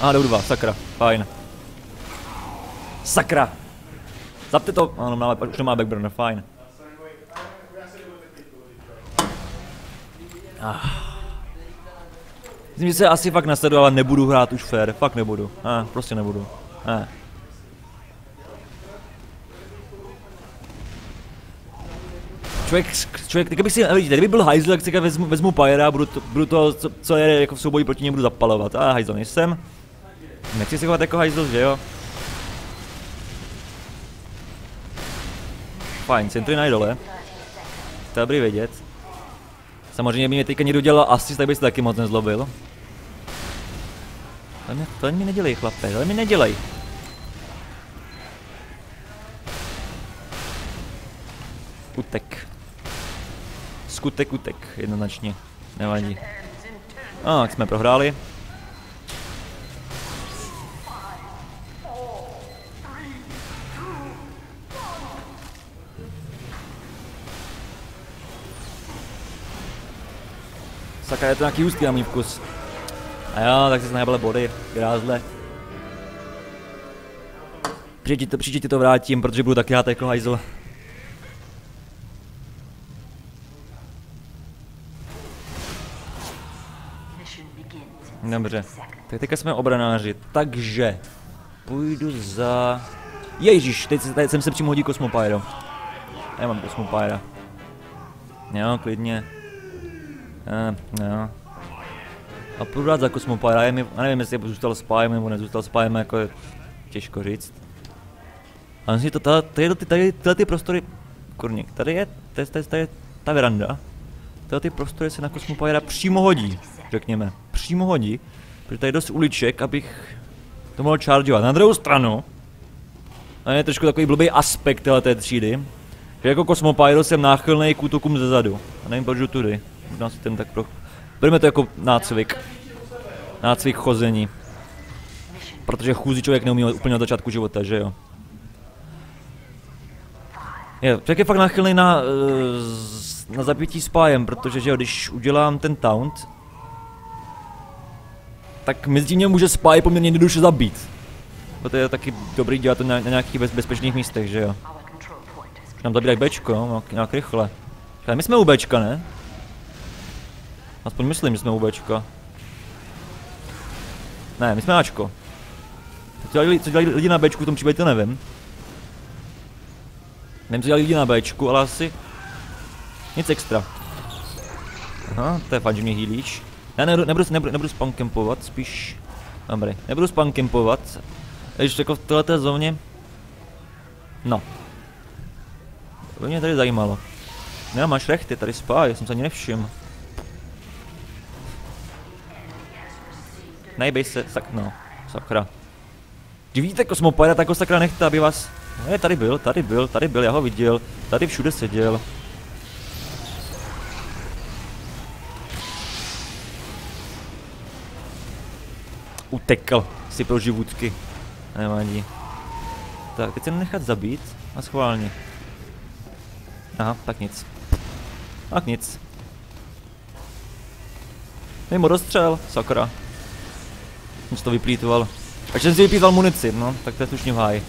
A jdou dva, sakra, fajn. Sakra. Zapte to, ano, máme, už to má backburner, fajn. Ah. Myslím, že se asi fakt nasledu, ale nebudu hrát už fair, fakt nebudu. Ne, prostě nebudu. Ne. Člověk, člověk, kdyby si, vidíte, kdyby byl hajzl, tak si vezmu, vezmu Pyra a budu to, budu to co, co, je jako v souboji proti němu, budu zapalovat. A hajzl nejsem. Nechci se chovat jako hajzl, že jo? Fajn, centry na dole. To je dobrý vědět. Samozřejmě by mě teďka někdo dělal asi, tak by se taky moc nezlobil. To mi, to mi nedělej, chlape, to mi nedělej. Utek. Skutek, utek, jednoznačně. Nevadí. A, tak jsme prohráli. Sakra, je to nějaký hustý na můj vkus. A jo, tak se najebale body, grázle. Příště to, příště to vrátím, protože budu taky hrát jako hajzl. Dobře, tak teďka jsme obranáři, takže půjdu za... Ježíš, teď, teď jsem se přímo hodí Cosmopyro. Já mám Cosmopyra. Jo, klidně. Uh, jo. A půjdu rád za Cosmopyra, já, já nevím, jestli zůstal s Piem nebo nezůstal s Piem, jako je těžko říct. A myslím, to tady, tady, tady, tady ty prostory, kurník, tady je, tady, tady, tady je ta veranda. Tady ty prostory se na Cosmopyra přímo hodí, řekněme. Přímo hodí, protože tady je dost uliček, abych to mohl chargeovat. Na druhou stranu, a je trošku takový blbý aspekt té třídy, že jako Cosmopyro jsem náchylný k útokům ze zadu. A nevím proč jdu tudy. Možná si ten tak pro... Bereme to jako nácvik. Nácvik chození. Protože chůzí člověk neumí úplně od začátku života, že jo? Je, člověk je fakt náchylný na, uh, na zapětí s pájem, protože že jo, když udělám ten taunt, tak mezi mě může spáj poměrně jednoduše zabít. To je taky dobrý dělat to na, na nějakých bez, bezpečných místech, že jo? Nám zabírají Bčko, no, nějak rychle. Ale my jsme u Bčka, ne? Aspoň myslím, že jsme u Bčka. Ne, my jsme Ačko. Co dělají, co dělají lidi na Bčku, v tom případě to nevím. Nevím, co dělají lidi na Bčku, ale asi... Nic extra. Aha, to je fakt, že mě healíš. Já nebudu, nebudu, nebudu, nebudu spam campovat, spíš... Dobrý, nebudu spam campovat. Když jako v této zóně... No. To by mě tady zajímalo. Ne, máš rechty, tady spá, já jsem se ani nevšiml. Nejbej se, sak, no, sakra. Když vidíte kosmopajda, tak ho sakra nechte, aby vás... Ne, tady byl, tady byl, tady byl, já ho viděl, tady všude seděl. Utekl si pro živutky. Nevadí. Tak, teď se nechat zabít a schválně. Aha, tak nic. Tak nic. Mimo rozstřel, sakra. Jsem to vyplýtoval. A jsem si vyplýtval munici, no, tak to je slušně v háji.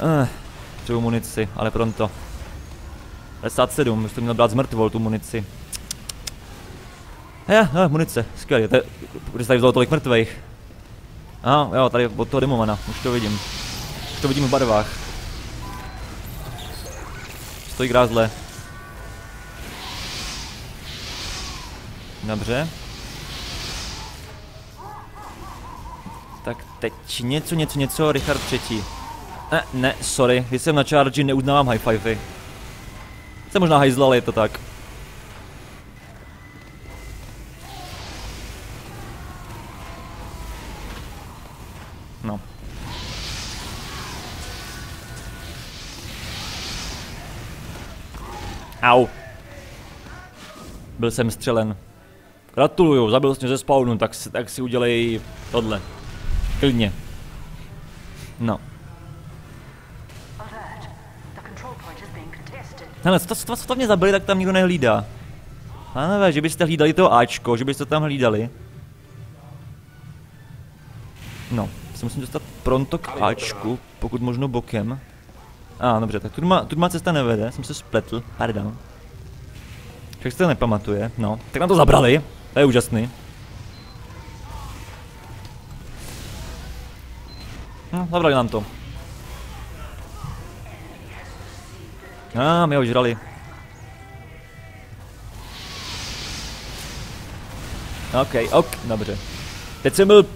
Eh, munici, ale pronto. 57, už to měl brát zmrtvol tu munici. Je, no, munice, skvělé, to je, protože tady vzalo tolik mrtvejch. Aha, jo, tady od toho demovana, už to vidím. Už to vidím v barvách. Stojí grázle. Dobře. Tak teď něco, něco, něco, Richard třetí. Ne, ne, sorry, když jsem na charge, neuznávám high fivey. Jsem možná hajzl, ale je to tak. Au. Byl jsem střelen. Gratuluju, zabil jsi mě ze spawnu, tak, tak si udělej tohle. Klidně. No. Hele, co to, co, co to mě zabili, tak tam nikdo nehlídá. Pánové, že byste hlídali to Ačko, že byste tam hlídali. No, se musím dostat pronto k Ačku, pokud možno bokem. A, ah, dobře, tak tu má, cesta nevede, jsem se spletl, pardon. Však se to nepamatuje, no. Tak nám to zabrali, to je úžasný. No, zabrali nám to. A, ah, my ho žrali. OK, ok, dobře. Teď jsem byl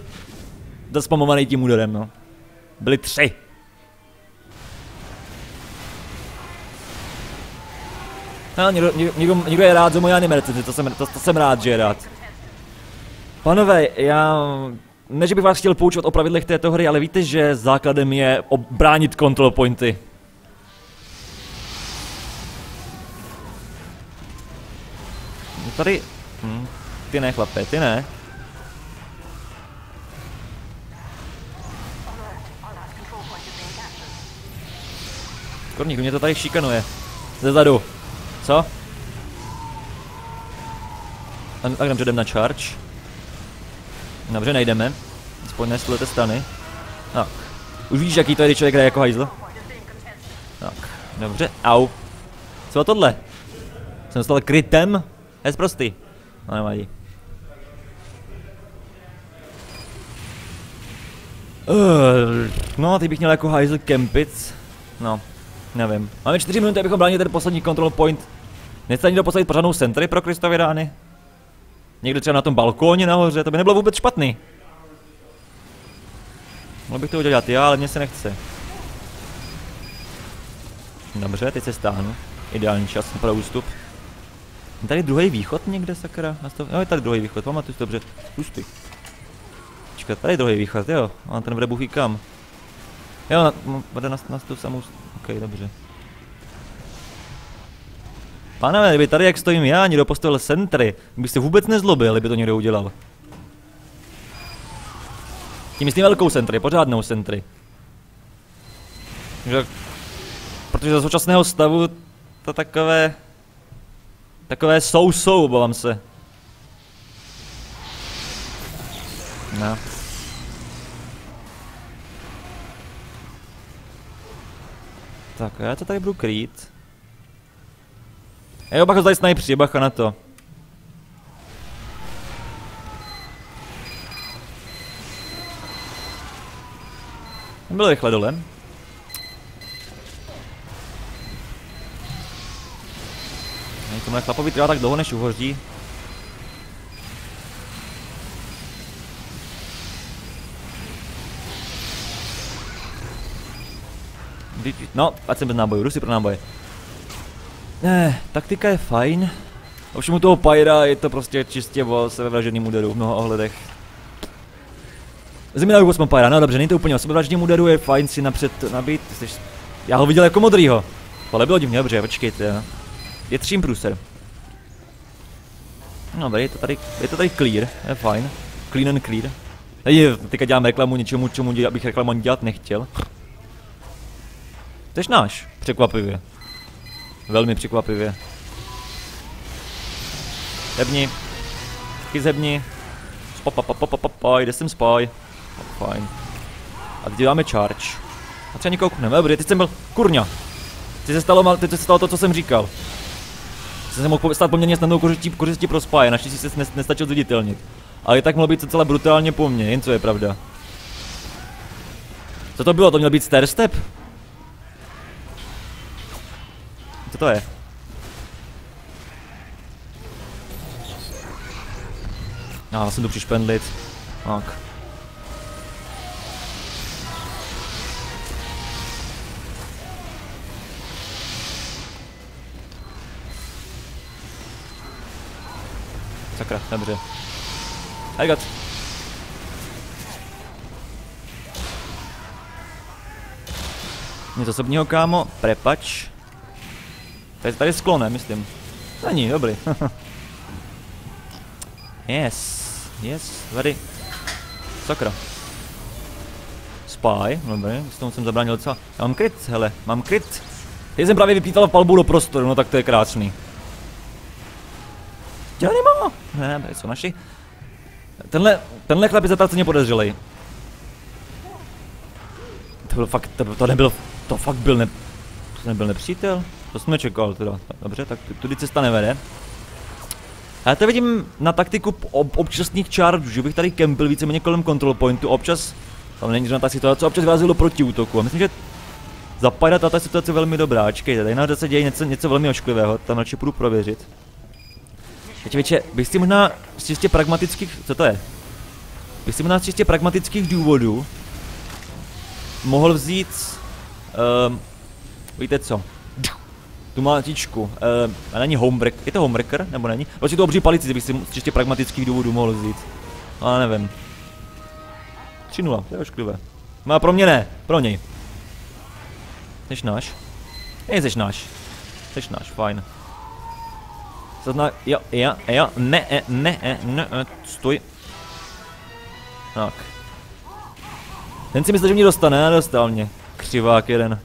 zaspamovaný tím úderem, no. Byli tři. No, někdo, někdo, někdo je rád za moje animace, to jsem, to, to jsem rád, že je rád. Panové, já... Ne, že bych vás chtěl poučovat o pravidlech této hry, ale víte, že základem je obránit control pointy. Tady... Hm, ty ne, chlape, ty ne. Korník, mě to tady šikanuje. Zezadu. Co? Tak dobře, jdem na charge. Dobře, nejdeme. Aspoň ne z strany. Tak. Už víš, jaký to je, když člověk hraje jako hajzl? Tak, dobře, au. Co tohle? Jsem dostal krytem? Je prostý. No nevadí. Uh, no, teď bych měl jako hajzl kempit. No, nevím. Máme 4 minuty, abychom bránili ten poslední control point. Nechce někdo posadit pořádnou sentry pro Kristovy rány? Někde třeba na tom balkóně nahoře, to by nebylo vůbec špatný. Mohl bych to udělat já, ale mně se nechce. Dobře, teď se stáhnu. Ideální čas pro ústup. Tady druhý východ někde, sakra? No, je tady druhý východ, pamatuju dobře. Pusty. Počkat, tady je druhý východ, jo. A ten bude buchý kam. Jo, bude na, na tu samou... Ok, dobře. Pane, kdyby tady, jak stojím já, někdo postavil sentry, byste vůbec nezlobil, kdyby to někdo udělal. Tím myslím velkou sentry, pořádnou sentry. Že, protože za současného stavu to takové... Takové jsou-jsou, obávám se. No. Tak, já to tady budu krýt. Jo, bacha, tady snajpři, bacha na to. Byl rychle dole. Tomhle chlapovi trvá tak dlouho, než uhoří. No, ať jsem bez nábojů, jdu si pro náboje. Ne, taktika je fajn. Ovšem u toho Pyra je to prostě čistě o sebevraženým úderu v mnoha ohledech. Země na jsme Pyra, no dobře, není to úplně o sebevraženým úderu, je fajn si napřed nabít. Jsi... Já ho viděl jako modrýho. Ale bylo divně, dobře, počkejte. Je třím průser. No je to tady, je to tady clear, je fajn. Clean and clear. Je, teďka dělám reklamu něčemu, čemu děl, abych reklamu dělat nechtěl. Tež náš, překvapivě. Velmi překvapivě. Zebni. Taky zebni. Pop, jde sem spoj. Fajn. A teď děláme charge. A třeba někoho kupneme, dobrý, teď jsem byl, kurňa. Teď se stalo, teď se stalo to, co jsem říkal. Jsem mohl stát poměrně snadnou kořistí, kořistí pro spy, naštěstí se nestačil zviditelnit. Ale i tak mohlo být docela brutálně po mně, jen co je pravda. Co to bylo? To měl být stair step? Co to je? Já jsem tu přišpendlit. Tak. Sakra, dobře. I got. Nic osobního, kámo. Prepač. Tady, tady sklon, ne, myslím. Není, dobrý. yes, yes, very. Sakra. Spy, dobrý, s tomu jsem zabránil docela. Já mám kryt, hele, mám kryt. Teď jsem právě vypítal palbu do prostoru, no tak to je krásný. Dělali mamo. Ne, tady jsou naši. Tenhle, tenhle chlap je zatraceně podezřelej. To byl fakt, to, to nebyl, to fakt byl ne, to nebyl nepřítel? To jsme čekal teda. Dobře, tak tudy cesta nevede. Já to vidím na taktiku ob občasných chargeů, že bych tady kempil víceméně kolem control pointu, občas, tam není žádná ta situace, občas vyrazil do protiútoku. A myslím, že za Pirata ta situace velmi dobrá. Čekejte, tady nahoře se děje něco, něco velmi ošklivého, tam radši půjdu prověřit. Větše, bych si možná z čistě pragmatických, co to je? Bych si možná z čistě pragmatických důvodů mohl vzít, um, víte co, tu matičku, uh, a není homebreaker, je to homebreaker, nebo není? Vlastně to obří palici, bych si z čistě pragmatických důvodů mohl vzít. Ale nevím. 3-0, to je ošklivé. No a pro mě ne, pro něj. Jsi náš? Nejseš náš. Jsi náš, fajn. Zazná, jo, jo, jo, ne, ne, ne, ne, ne, stoj. Tak. Ten si myslel, že mě dostane, nedostal mě. Křivák jeden.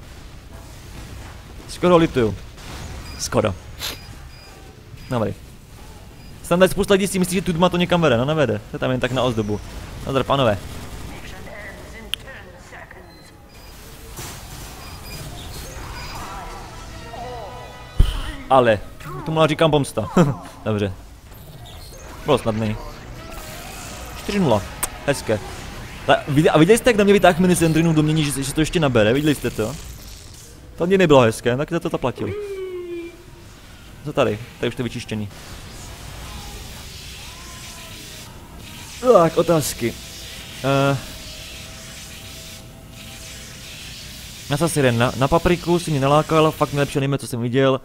Skoro lituju. Skoro. Dobrý. Tam tady spousta lidí si myslí, že Tudma to někam vede, no nevede. To je tam jen tak na ozdobu. Nazdar, panové. Ale, tomu říkám pomsta. Dobře. Bylo snadný. 4-0. Hezké. A viděli jste, jak na mě vytáhl do mění, že, že to ještě nabere? Viděli jste to? To mě nebylo hezké, tak za to zaplatil. Co tady? Tady už to vyčištěný. Tak, otázky. Uh, Assassin, na, na papriku si mě nalákal, fakt nejlepší anime, co jsem viděl.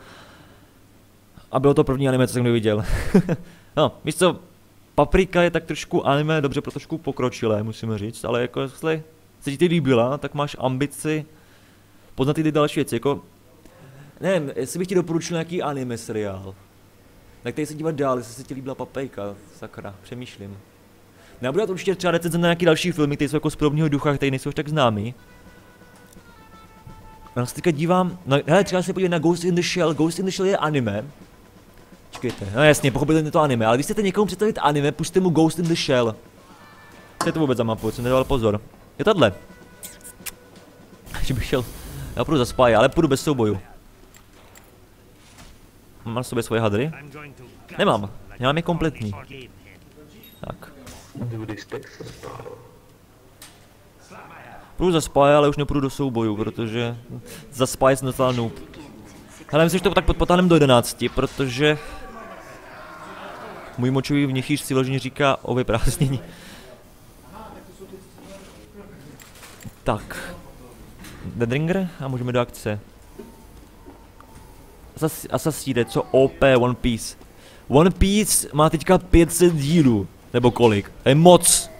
A bylo to první anime, co jsem kdy viděl. no, víš co, Paprika je tak trošku anime, dobře pro trošku pokročilé, musíme říct, ale jako jestli se ti ty líbila, tak máš ambici poznat ty další věci, jako nevím, jestli bych ti doporučil nějaký anime seriál, tak tady se dívat dál, jestli se ti líbila Paprika, sakra, přemýšlím. Já budu určitě třeba recenze na nějaký další filmy, které jsou jako z podobného ducha, které nejsou tak známý. Já se teďka dívám, no hele, třeba se podívat na Ghost in the Shell, Ghost in the Shell je anime, Počkejte, no jasně, pochopitelně to anime, ale když chcete někomu představit anime, puste mu Ghost in the Shell. Co je to vůbec za mapu, jsem nedal pozor. Je tohle. Že bych šel, já půjdu za spy, ale půjdu bez souboju. Mám sobě svoje hadry? Nemám, nemám je kompletní. Tak. Půjdu za spy, ale už nepůjdu do souboju, protože za spy jsem docela noob. Ale myslím, že to tak potáhneme do 11, protože můj močový vněchýř si vložně říká o vyprázdnění. Tak. Deadringer a můžeme do akce. Asasíde, co OP One Piece. One Piece má teďka 500 dílů. Nebo kolik? To je moc.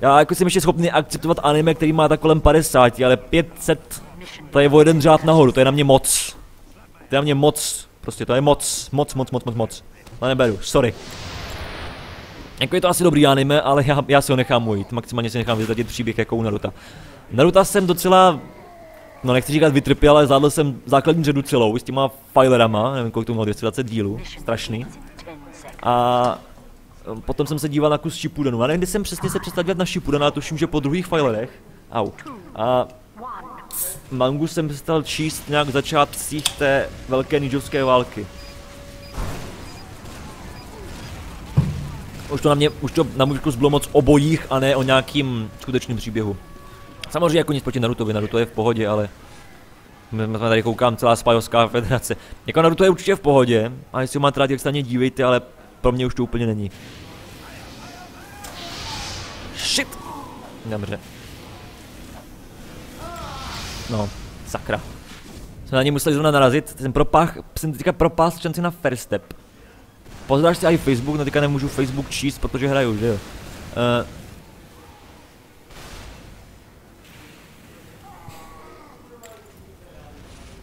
Já jako jsem ještě schopný akceptovat anime, který má tak kolem 50, ale 500, to je o jeden řád nahoru, to je na mě moc. To je na mě moc, prostě to je moc, moc, moc, moc, moc, moc. To neberu, sorry. Jako je to asi dobrý anime, ale já, já si ho nechám ujít. Maximálně si nechám vyzradit příběh jako u Naruta. Naruta jsem docela, no nechci říkat vytrpěl, ale zvládl jsem základní řadu celou s těma filerama, nevím kolik to mělo, 220 dílů, strašný. A potom jsem se díval na kus Shippudenu, a nevím, kdy jsem přesně se přestal dívat na Shippuden, ale tuším, že po druhých filerech. Au. A mangu jsem přestal číst nějak v začátcích té velké ninjovské války. Už to na mě, už to na můj vkus bylo moc o bojích a ne o nějakým skutečným příběhu. Samozřejmě jako nic proti Narutovi, Naruto je v pohodě, ale my tady koukám celá Spajovská federace. Jako Naruto je určitě v pohodě, a jestli ho máte rád, jak se na ně dívejte, ale pro mě už to úplně není. Shit! Dobře. No, sakra. Jsme na ně museli zrovna narazit, jsem propách, jsem teďka propás šanci na first step. Pozdáš si i Facebook, no teďka nemůžu Facebook číst, protože hraju, že jo. Uh,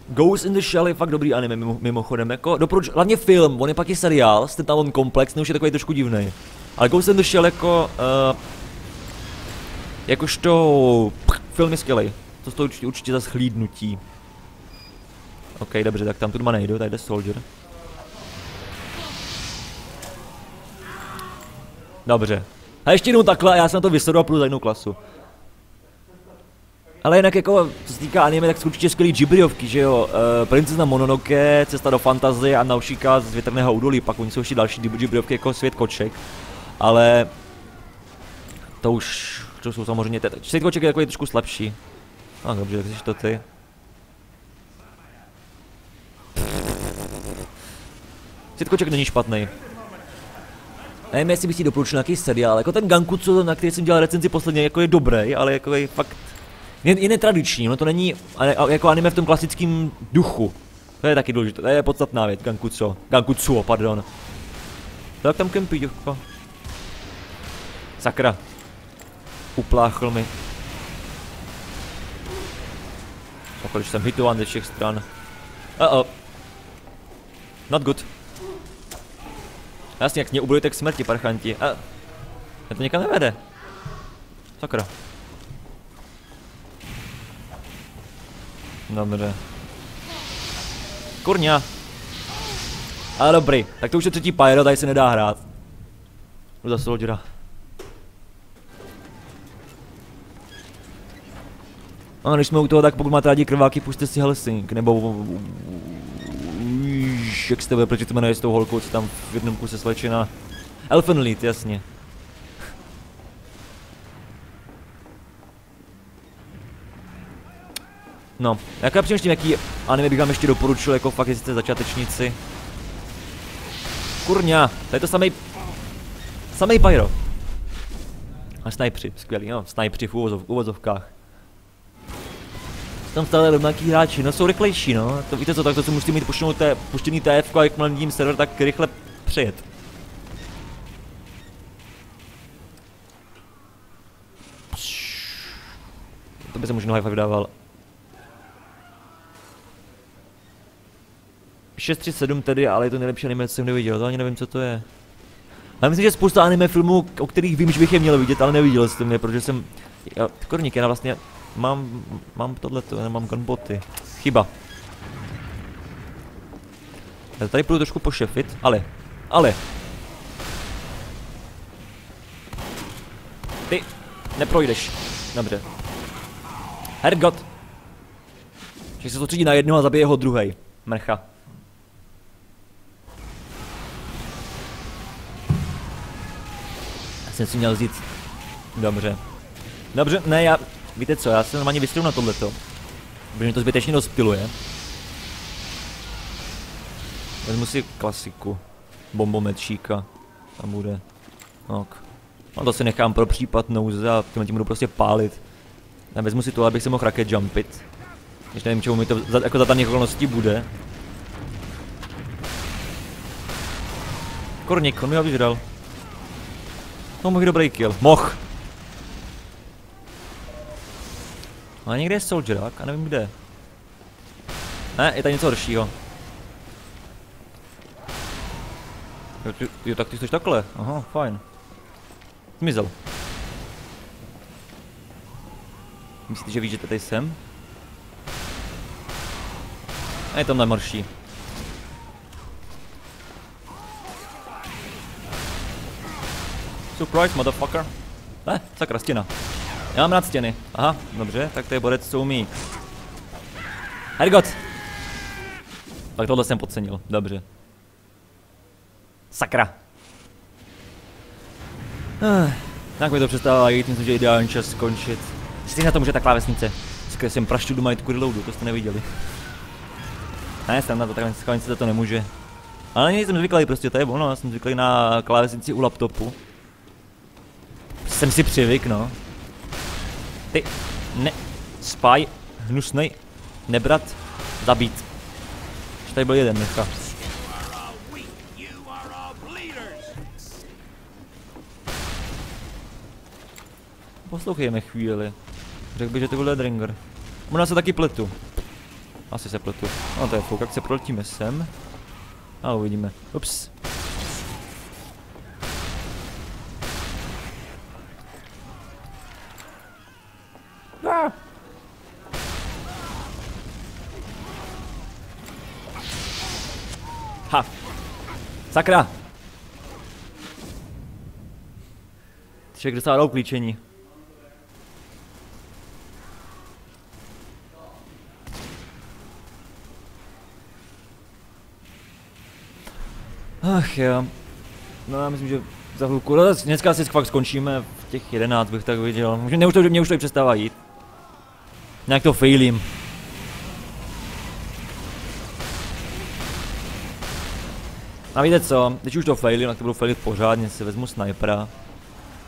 Ghost in the Shell je fakt dobrý anime mimo, mimochodem, jako doporuč, hlavně film, on je pak i seriál, jste tam on komplex, už je takový trošku divný. Ale Ghost in the Shell jako, uh, jakožto pch, film je skvělej, to stojí určitě, určitě za schlídnutí. OK, dobře, tak tam tu doma nejdu, tady jde Soldier. Dobře. A ještě jednou takhle a já jsem na to vysedu a půjdu za jinou klasu. Ale jinak jako, co se týká anime, tak jsou určitě skvělý džibriovky, že jo? Uh, Princezna Mononoke, Cesta do fantazie a Naušika z větrného údolí, pak oni jsou ještě další džibriovky jako Svět koček. Ale to už, to jsou samozřejmě, Svět koček je takový trošku slabší. No dobře, tak to ty. Svět koček není špatný. Nevím, jestli bych si doporučil nějaký seriál, jako ten Gankutsu, na který jsem dělal recenzi posledně, jako je dobrý, ale jako je fakt je, je netradiční, no to není jako anime v tom klasickém duchu. To je taky důležité, to je podstatná věc, Gankutsu. Gankutsu, pardon. Tak tam kempí, děvko. Sakra. Upláchl mi. Pokud jsem hitován ze všech stran. Uh oh. Not good. Jasně, jak mě ubojujete k smrti, parchanti. Uh. to někam nevede. Sakra. Dobře. Kurňa. Ale dobrý, tak to už je třetí pyro, tady se nedá hrát. Jdu za soldiera. A když jsme u toho, tak pokud máte rádi krváky, puste si Helsing, nebo... Jak jste proč to jmenuje s tou holkou, co tam v jednom kuse slečena. Elfenlied, jasně. No, jaká přemýšlím, jaký anime bych vám ještě doporučil, jako fakt, jestli jste začátečníci. Kurňa, to je to samý... Samý pyro. A snajpři, skvělý, no, snajpři v uvozov, uvozovkách. Tam stále rovnaký hráči, no jsou rychlejší, no. To víte co, tak to si musíte mít té, puštěný TF a jakmile vidím server, tak rychle přejet. To by se možná high dával. 637 tedy, ale je to nejlepší anime, co jsem neviděl, to ani nevím, co to je. Ale myslím, že spousta anime filmů, o kterých vím, že bych je měl vidět, ale neviděl jsem je, protože jsem... Já, korník, já vlastně mám, mám tohleto, já nemám gunboty. Chyba. Já tady půjdu trošku pošefit, ale, ale. Ty, neprojdeš. Dobře. Hergot. Že se soustředí na jednoho a zabije ho druhý. Mrcha. Jsem si měl vzít. Dobře. Dobře, ne, já, víte co, já se normálně vystřelu na tohleto. Protože mi to zbytečně rozpiluje. Vezmu si klasiku. Bombomečíka. Tam bude. Ok. No to si nechám pro případ nouze a tím budu prostě pálit. A vezmu si to, abych se mohl raket jumpit. Když nevím, čemu mi to za, jako za daných okolností bude. Korník, on mi ho vyžral. No mohl dobrý kill. Moh. Ale někde je soldierák a nevím kde. Ne, je tady něco horšího. Jo, ty, jo tak ty jsi takhle. Aha, fajn. Zmizel. Myslíte, že víš, že tady jsem? A je tam najmorší. Surprise, motherfucker. Eh, sakra, stěna. Já mám rád stěny. Aha, dobře, tak to je bodec, co umí. Hergot! Tak tohle jsem podcenil, dobře. Sakra. Eh, tak mi to přestává jít, myslím, že ideální čas skončit. Stejně na to může ta klávesnice. Skvěle jsem praštil do majetku reloadu, to jste neviděli. Ne, jsem na to, takhle se to nemůže. Ale nejsem zvyklý prostě, to je ono, jsem zvyklý na klávesnici u laptopu jsem si přivyk, no. Ty, ne, spy, hnusnej, nebrat, zabít. Ještě tady byl jeden, necha. Poslouchejme chvíli. Řekl bych, že to byl Ledringer. Možná se taky pletu. Asi se pletu. No to je fouk, jak se proletíme sem. A uvidíme. Ups. Sakra! Člověk dostává uklíčení. Ach jo. No já myslím, že za hluku. No, dneska asi fakt skončíme v těch 11 bych tak viděl. Mě už to, mě už to i přestává jít. Nějak to failím. A víte co, když už to failím, tak to budu failit pořádně, si vezmu snipera.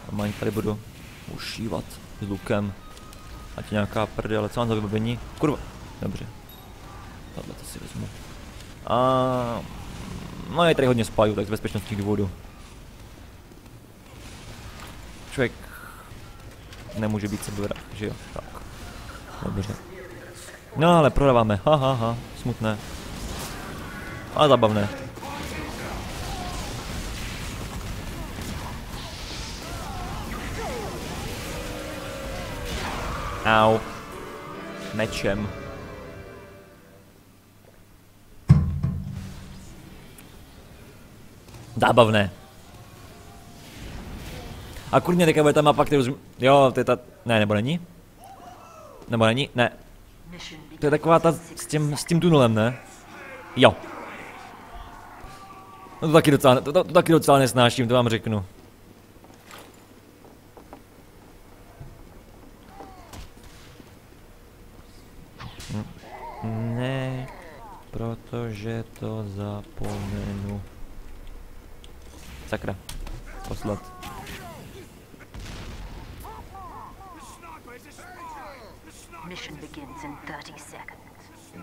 A mají tady budu ušívat s lukem. Ať nějaká prdele, co mám za vybavení? Kurva, dobře. Tohle to si vezmu. A no je tady hodně spajů, tak z bezpečnostních důvodů. Člověk nemůže být sebevrah, že jo? Tak. Dobře. No ale prodáváme, ha, ha, ha, smutné. Ale zabavné. Au. Mečem. Zábavné. A kurně teďka bude ta mapa, kterou zm... Jo, to je ta... Ne, nebo není? Nebo není? Ne. To je taková ta s tím, s tím tunelem, ne? Jo. No to taky docela, to, to, to taky docela nesnáším, to vám řeknu. Ne, protože to zapomenu. Sakra. Poslat.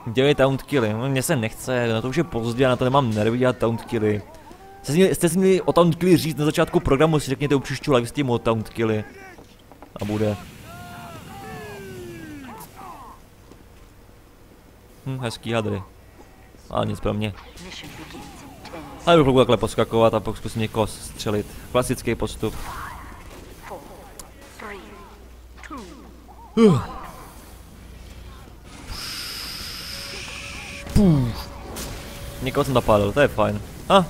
Dělej taunt killy, no, mně se nechce, na to už je pozdě, na to nemám nervy dělat taunt killy. Jste si, jste si měli o taunt killy říct na začátku programu, si řekněte u příští live streamu o taunt killy. A bude. Hm, hezký hadry. Ale nic pro mě. Ale bych takhle poskakovat a pak zkusím někoho střelit. Klasický postup. Uh. Někoho jsem napádal, to je fajn. A.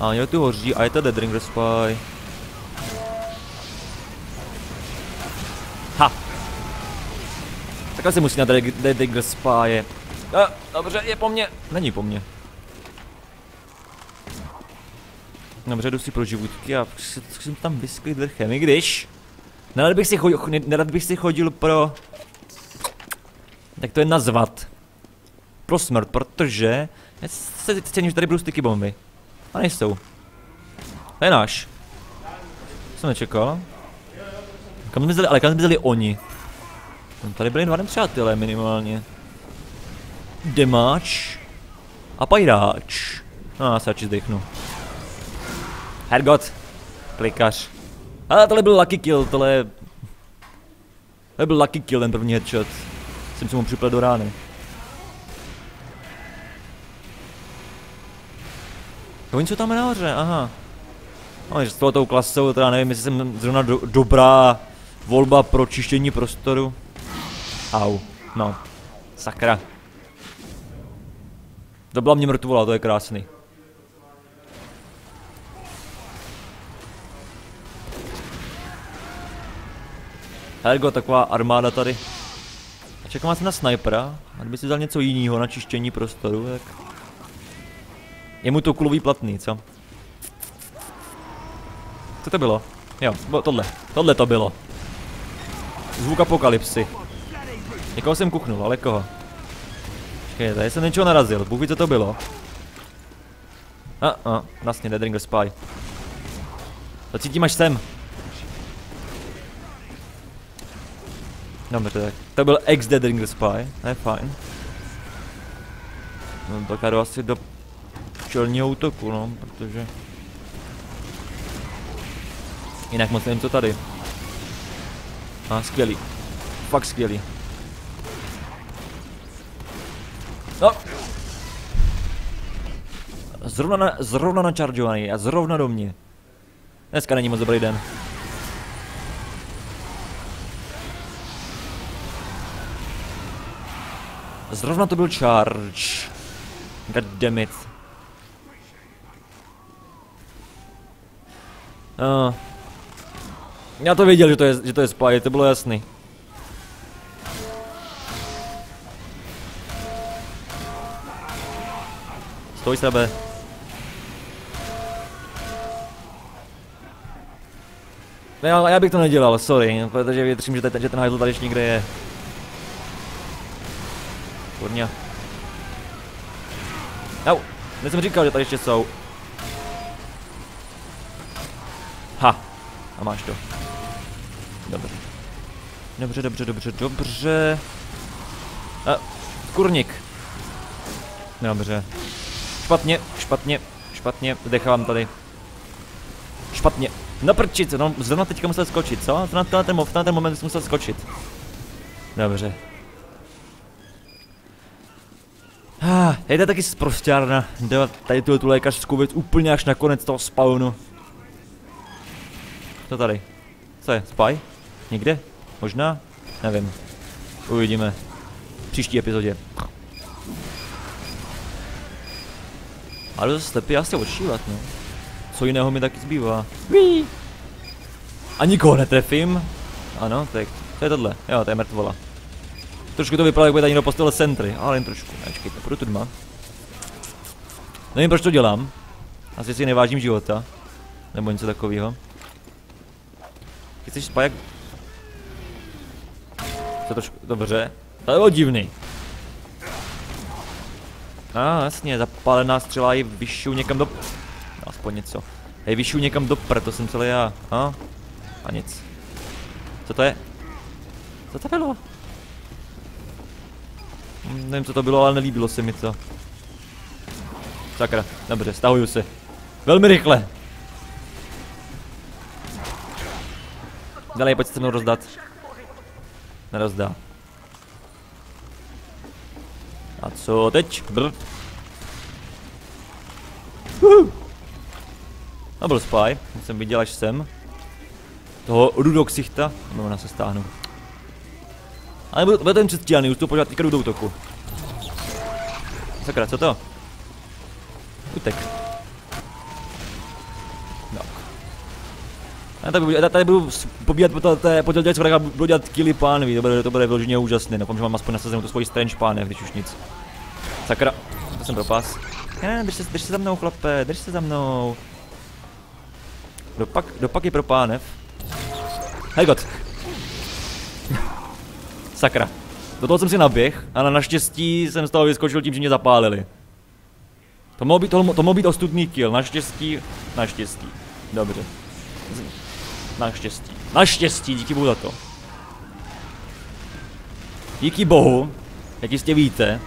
A jo, tu hoří a je to Dead Ringer Spy. Ha. Takhle se musí na Dead Ringer Spy. A, dobře, je po mně. Není po mně. Dobře, jdu si pro životky a zkusím tam vysklid vrchem, i když... Nerad bych si chodil, nerad bych si chodil pro... Jak to je nazvat? Pro smrt, protože... Já se cením, že tady budou styky bomby. A nejsou. To je náš. Jsem nečekal. Kam zmizeli, ale kam zmizeli oni? No, tady byli dva nepřátelé minimálně. Demáč. A pajdáč. No, já se radši zdechnu. Hergot. Klikař. Ale tohle byl lucky kill, tohle... Tohle byl lucky kill, ten první headshot. Jsem si mu připlet do rány. oni jsou tam nahoře, aha. No, že s tou klasou, teda nevím, jestli jsem zrovna do, dobrá volba pro čištění prostoru. Au, no, sakra. To byla mě mrtvola, to je krásný. Ergo, taková armáda tady. A čekám asi na snipera. A kdyby si vzal něco jiného na čištění prostoru, tak... Je mu to kulový platný, co? Co to bylo? Jo, tohle. Tohle to bylo. Zvuk apokalypsy. Někoho jsem kuchnul, ale koho? Počkej, tady jsem něčeho narazil. Bůh ví, co to bylo. A, a, vlastně Dead Ringer Spy. To cítím až sem. Dobře, tak to byl ex Dead Ringer Spy, to je fajn. No, tak jdu asi do čelního útoku, no, protože... Jinak moc nevím, co tady. A, skvělý. Fakt skvělý. No. Zrovna na, zrovna načaržovaný a zrovna do mě. Dneska není moc dobrý den. Zrovna to byl charge. God damn it. Uh. Já to věděl, že to je, že to je spy, to bylo jasný. Stoj sebe. Ne, ale já bych to nedělal, sorry, protože věřím, že, že ten hajzl tady ještě někde je. Kurňa. Au, já jsem říkal, že tady ještě jsou. Ha, a máš to. Dobře. Dobře, dobře, dobře, dobře. A, kurník. Dobře. Špatně, špatně, špatně, dechám tady. Špatně. Na prčic, no, zrovna teďka musel skočit, co? Zrovna tenhle ten, tenhle ten moment musel skočit. Dobře. Ah, je to taky zprostěrna, tady tu, tu lékařskou věc úplně až na konec toho spawnu. Co tady? Co je? Spy? Někde? Možná? Nevím. Uvidíme. V příští epizodě. Ale to slepý asi odšívat, no. Co jiného mi taky zbývá? Wee! A nikoho netrefím. Ano, tak to je tohle. Jo, to je mrtvola. Trošku to vypadá, jak by tady někdo postavil centry, ale jen trošku. Ačkejte, půjdu tu dma. Nevím, proč to dělám. Asi si nevážím života. Nebo něco takového. Chceš spát jak... To trošku, dobře. To je divný. A ah, jasně, zapálená střela i vyšší někam do... Aspoň něco. Hej, vyšší někam do pr, to jsem celý já. A? A nic. Co to je? Co to bylo? Hm, nevím, co to bylo, ale nelíbilo se mi to. Sakra, dobře, stahuju se. Velmi rychle. Dalej, pojď se mnou rozdat. Nerozdá. A co teď? Brr. To byl spy, jsem viděl až sem. Toho rudoxichta, no na se stáhnu. Ale byl, byl ten předstíhaný, už to pořád teďka do útoku. Sakra, co to? Utek. Já tady, já tady budu pobíhat po té poděldělce vraga, budu dělat killy pánví, to bude, to bude vyloženě úžasné, doufám, že mám aspoň nasazenou to svoji strange pánev, když už nic. Sakra, to jsem propas. Ne, drž se, drž se za mnou, chlape, drž se za mnou. Dopak, dopak je pro pánev. Helgot. Sakra. Do toho jsem si naběh, ale naštěstí jsem z toho vyskočil tím, že mě zapálili. To mohlo být, to, to mohlo být ostudný kill, naštěstí, naštěstí. Dobře. Naštěstí. Naštěstí, díky bohu za to. Díky bohu, jak jistě víte,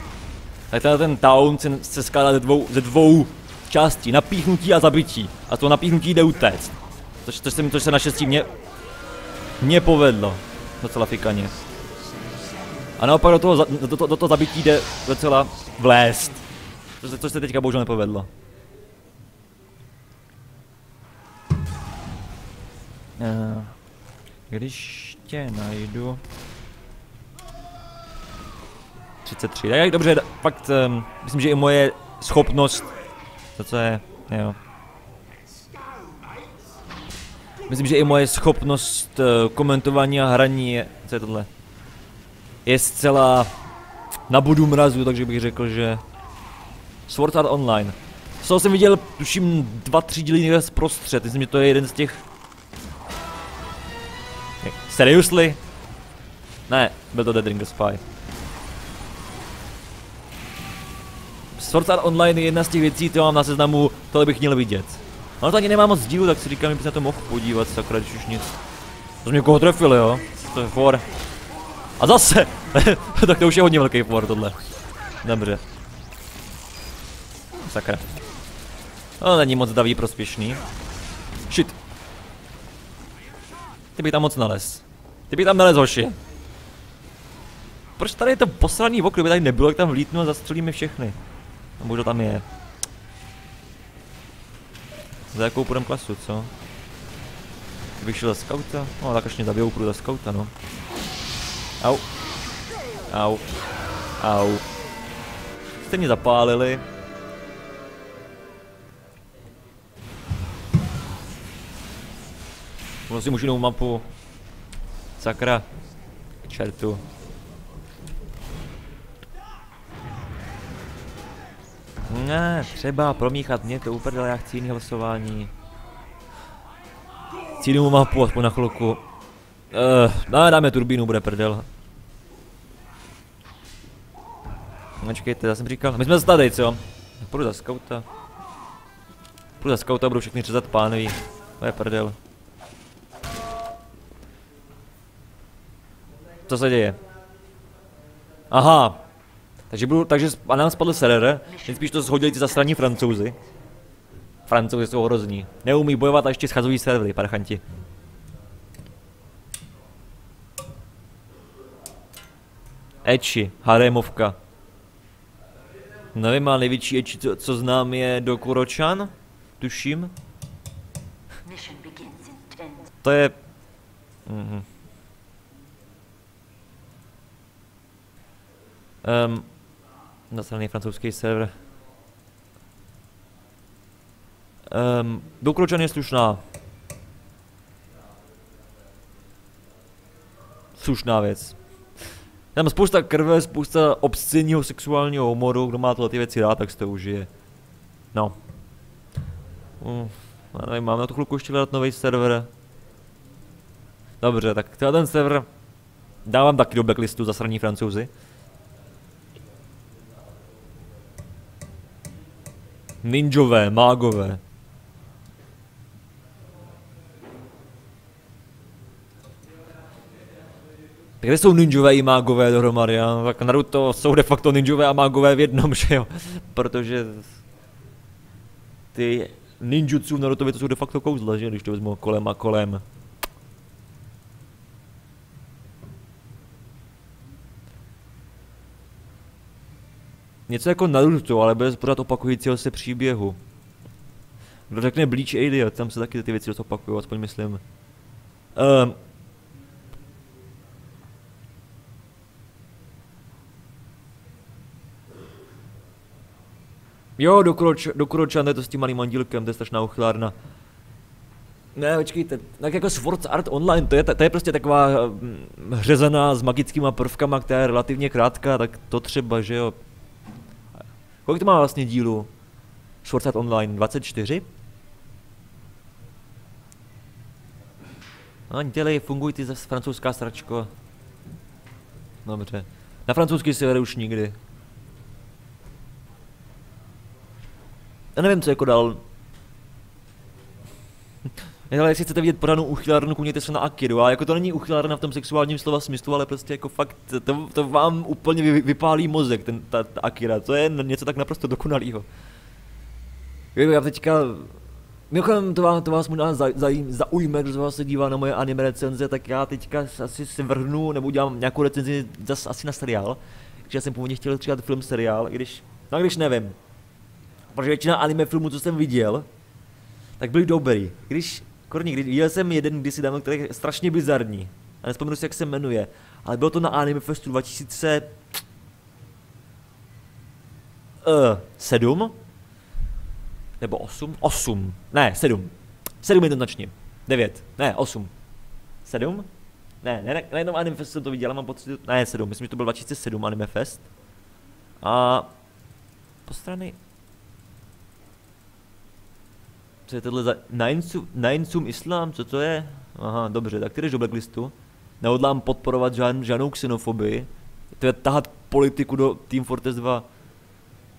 tak tenhle ten town se, se skládá ze dvou, ze dvou částí, napíchnutí a zabití. A to napíchnutí jde utéct. Což, což, se, což se naštěstí mě, mě povedlo. Docela fikaně. A naopak do toho, do, do, do toho zabití jde docela vlézt. Což, což se teďka bohužel nepovedlo. Když tě najdu... 33, tak dobře, fakt, um, myslím, že i moje schopnost, to co je, jo. Myslím, že i moje schopnost uh, komentování a hraní je, co je tohle? Je zcela na budu mrazu, takže bych řekl, že Sword Art Online. Toho jsem viděl, tuším, dva, tři díly někde zprostřed, myslím, že to je jeden z těch... Seriously? Ne, byl to Dead Ring Spy. Sword Art Online je jedna z těch věcí, které mám na seznamu, tohle bych měl vidět. Ale to ani nemá moc dílu, tak si říkám, že bych na to mohl podívat, sakra, když už nic. To mě koho trefili, jo? To je for. A zase! tak to už je hodně velký for, tohle. Dobře. Sakra. No, není moc davý prospěšný. Shit. Ty by tam moc nalez. Ty by tam nalez, hoši. Proč tady je to posraný okno, kdyby tady nebylo, jak tam vlítnu a zastřelíme všechny. A bohužel tam je. Za jakou půjdem klasu, co? Kdybych šel za skauta? No tak až mě zabijou, půjdu za skauta, no. Au. Au. Au. Jste mě zapálili. Musím už jinou mapu. Sakra. K čertu. Ne, třeba promíchat mě to úplně, já chci jiný hlasování. Chci jinou mapu, aspoň na chvilku. Uh, no, dáme turbínu, bude prdel. Počkejte, já jsem říkal, my jsme zase tady, co? Půjdu za skauta. Půjdu za skauta, budu všechny řezat pánoví. To je prdel. Co se děje? Aha. Takže budu, takže a nám spadl server, spíš to shodili ty zasraní francouzi. Francouzi jsou hrozní. Neumí bojovat a ještě schazují servery, parchanti. Eči, harémovka. Nevím, má největší eči, co, co znám je do Kuročan, tuším. To je... Mhm. Um, nasraný francouzský server. Um, Dokročan je slušná. Slušná věc. Tam spousta krve, spousta obscenního sexuálního humoru, kdo má tyhle ty věci rád, tak se to užije. No. Uh, nevím, mám na tu chvilku ještě vydat nový server. Dobře, tak ten server dávám taky do blacklistu zasraní francouzi. Ninjové, mágové. Tak kde jsou ninjové i mágové dohromady, já? Tak Naruto jsou de facto ninjové a mágové v jednom, že jo? Protože ty ninjutsu v Narutovi to jsou de facto kouzla, že? Když to vezmu kolem a kolem. Něco jako Naruto, ale bez pořád opakujícího se příběhu. Kdo řekne Bleach Idiot, tam se taky ty věci dost opakují, aspoň myslím. Um, Jo, do, Kroč, do to s tím malým mandílkem, to je strašná uchylárna. Ne, počkejte, tak jako Swords Art Online, to je, to je prostě taková hm, hřezaná s magickýma prvkama, která je relativně krátká, tak to třeba, že jo, Kolik to má vlastně dílu? Schwarzat Online 24? No, dělej, funguj ty zase francouzská sračko. Dobře. Na francouzský server už nikdy. Já nevím, co jako dal. Ale jestli chcete vidět podanou uchylárnu, kuněte se na Akiru, a jako to není uchylárna v tom sexuálním slova smyslu, ale prostě jako fakt, to, to vám úplně vy, vypálí mozek, ten, ta, ta Akira, to je něco tak naprosto dokonalého. Já teďka, Mimochodem, to vás, to vás možná zaujme, kdo z vás se dívá na moje anime recenze, tak já teďka asi si vrhnu, nebo udělám nějakou recenzi zase asi na seriál. Takže já jsem původně chtěl třeba film seriál, i když, no když nevím. Protože většina anime filmů, co jsem viděl, tak byly dobrý. Když Korník, viděl jsem jeden kdysi dávno, který je strašně bizarní. A nespomenu si, jak se jmenuje. Ale bylo to na Anime Festu 2000... Uh, 7? Nebo 8? 8. Ne, 7. 7 jednoznačně. 9. Ne, 8. 7? Ne, ne, ne, na jednom Anime Festu jsem to viděl, mám pocit, ne, 7, myslím, že to byl 2007 Anime Fest. A po strany co je tohle za... Nainsum Islám, co to je? Aha, dobře, tak ty jdeš do blacklistu. Nehodlám podporovat žádn, žádnou xenofobii. To je tahat politiku do Team Fortress 2.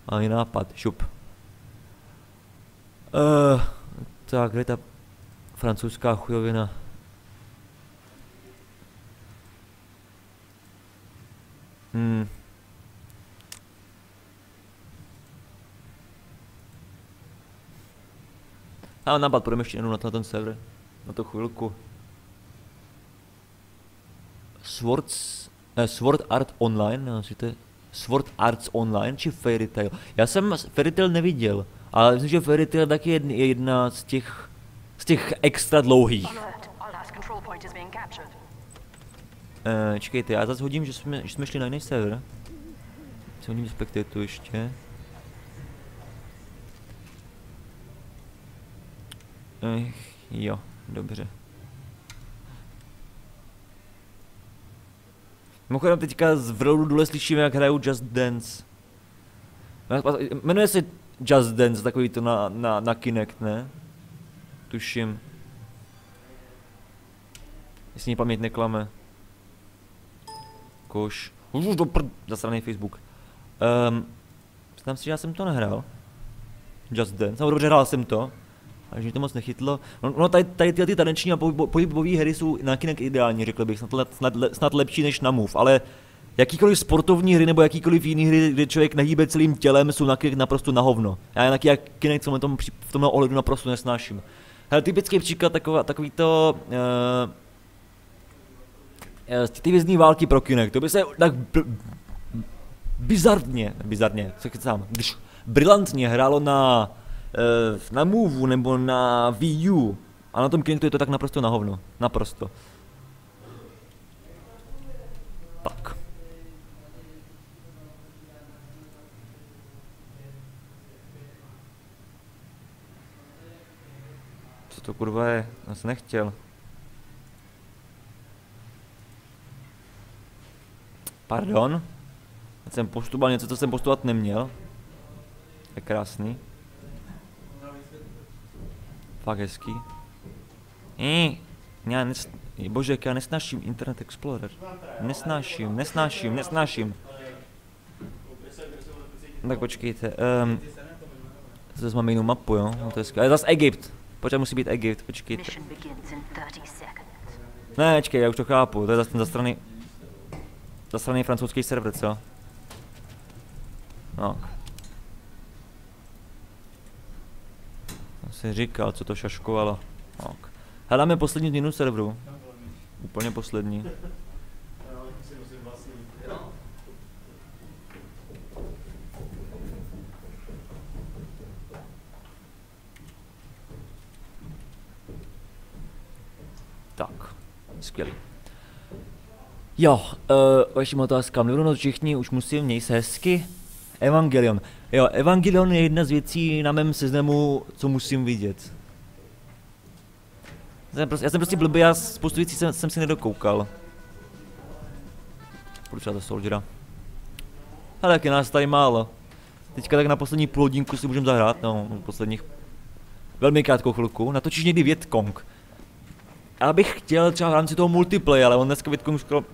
Ani nápad, šup. Uh, tak, kde je ta francouzská chujovina? Hmm. A nápad, půjdeme ještě jenom na ten server. Na to chvilku. Swords, eh, Sword Art Online, to Sword Arts Online či Fairy Tail. Já jsem Fairy Tail neviděl, ale myslím, že Fairy Tail taky je jedna z těch, z těch extra dlouhých. Eh, čekejte, já zase hodím, že jsme, že jsme šli na jiný server. Co hodím tu ještě. Eh, jo, dobře. Mimochodem teďka z Vrodu dole slyšíme, jak hrajou Just Dance. Jmenuje se Just Dance, takový to na, na, na Kinect, ne? Tuším. Jestli mě paměť neklame. Koš. Už do prd, zasraný Facebook. Um, Znám si, že já jsem to nehrál. Just Dance, no dobře, hrál jsem to. Že to moc nechytlo. No, no tady, tady tyhle ty taneční a pohybové hry jsou na ideální, řekl bych, snad, snad, snad lepší než na Move, ale jakýkoliv sportovní hry nebo jakýkoliv jiný hry, kde člověk nehýbe celým tělem, jsou na Kinect naprosto na hovno. Já na Kinect v tom, v tomhle ohledu naprosto nesnáším. Hele, typický příklad taková, takový to... Uh, ty vězní války pro Kinect, to by se tak bizarně, bizarně, co chcám, když brilantně hrálo na, na Move nebo na Wii U, a na tom Kinectu je to tak naprosto na hovno, naprosto. Tak. Co to kurva je? Já jsem nechtěl. Pardon? Teď jsem postupoval něco, co jsem postupovat neměl. Je krásný. Fakt hezký. I, já nes, bože, jak já nesnáším Internet Explorer. Nesnáším, nesnáším, nesnáším. Tak počkejte, um, zase máme jinou mapu, jo? No to je skvělé. Zase Egypt. Počkej, musí být Egypt, počkejte. Ne, počkej, já už to chápu, to je zase ten zastraný, zastraný francouzský server, co? No. Jsem si říkal, co to šaškovalo. Ok. Hledáme poslední změnu serveru. Úplně poslední. Tak, skvělý. Jo, uh, vaším otázkám. Dobrou všichni, už musím, měj se hezky. Evangelion. Jo, Evangelion je jedna z věcí na mém seznamu, co musím vidět. Já jsem prostě, já jsem prostě blbý, já spoustu věcí jsem, jsem si nedokoukal. Třeba do Soldiera. Ale jak je nás tady málo. Teďka tak na poslední půl hodinku si můžeme zahrát, no, posledních velmi krátkou chvilku. Natočíš někdy Vietkong. Já bych chtěl třeba v rámci toho multiplayer, ale on dneska Vietkong skoro...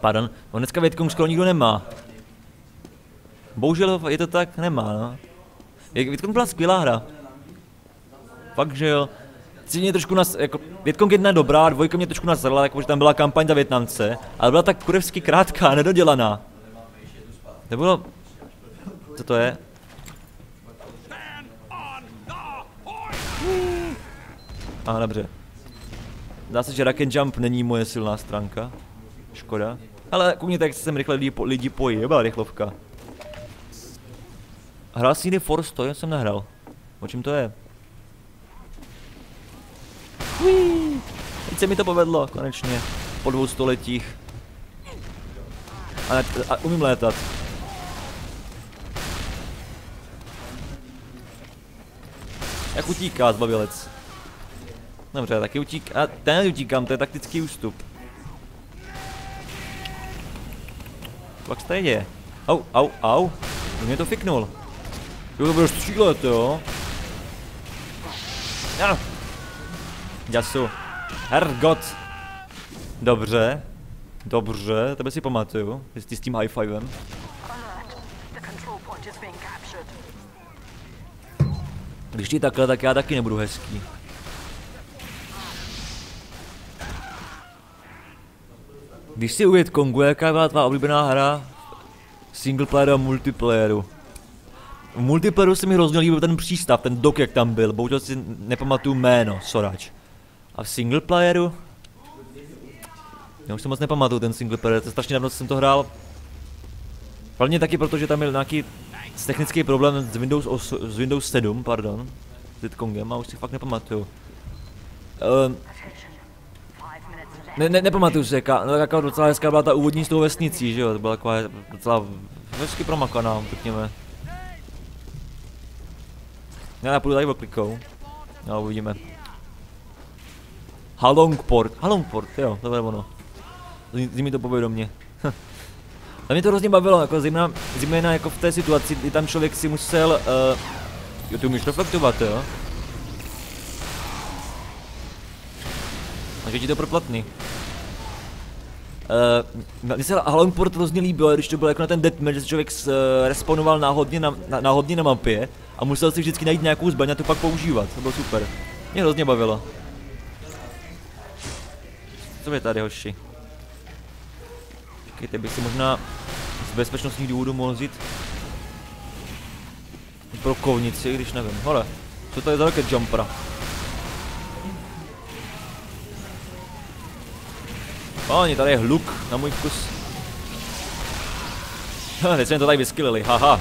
Pardon, on dneska Vietkong skoro nikdo nemá. Bohužel je to tak, nemá, no. Vietcong byla skvělá hra. Fakt, že jo. Si mě trošku nas, jako, Vietcong jedna je dobrá, dvojka mě trošku nasrala, jako, že tam byla kampaň za Větnamce, ale byla tak kurevsky krátká, nedodělaná. To bylo... Co to je? A dobře. Zdá se, že Rack and Jump není moje silná stránka. Škoda. Ale koukněte, jak jsem rychle lidi, po, lidi pojí, byla rychlovka. Hrál jsi někdy Force to? Já jsem nehrál. O čem to je? Hui. Teď se mi to povedlo, konečně. Po dvou stoletích. A, a umím létat. Jak utíká zbavilec? Dobře, taky utíká. A ten utíkám, to je taktický ústup. Pak se děje. Au, au, au. Mě to fiknul. Jo, to bude střílet, jo. Ja. Jasu. Hergot. Dobře. Dobře, tebe si pamatuju. Jsi s tím high fivem. Když ti takhle, tak já taky nebudu hezký. Když si uvěd Kongu, jaká byla tvá oblíbená hra single playeru a multiplayeru? V multiplayeru se mi hrozně líbil ten přístav, ten dok jak tam byl, bohužel si nepamatuju jméno, sorač. A v single playeru? Já už si moc nepamatuju ten single player, to strašně dávno jsem to hrál. Hlavně taky protože tam byl nějaký technický problém s Windows, os, s Windows 7, pardon, s Vitkongem a už si fakt nepamatuju. Um, ne, ne, nepamatuju si, jaká, no, jaká docela hezká byla ta úvodní s tou vesnicí, že jo, to byla taková docela hezky promakaná, řekněme. Já půjdu tady oklikou. No, uvidíme. Halongport. Halongport, jo, to je ono. Mi to povědomně. A mě to hrozně bavilo, jako zejména, zejména jako v té situaci, kdy tam člověk si musel, uh, jo ty umíš reflektovat, jo? Takže ti to proplatný. Uh, mně se Port hrozně líbilo, když to bylo jako na ten deathmatch, že se člověk uh, respawnoval náhodně na, na, náhodně na mapě a musel si vždycky najít nějakou zbraň a to pak používat, to bylo super. Mě hrozně bavilo. Co je tady hoši? Počkejte, bych si možná z bezpečnostních důvodů mohl vzít brokovnici, když nevím. Hore, co to je za rocket jumpera? Oni, tady je hluk na můj vkus. Teď jsme to tady vyskylili, haha.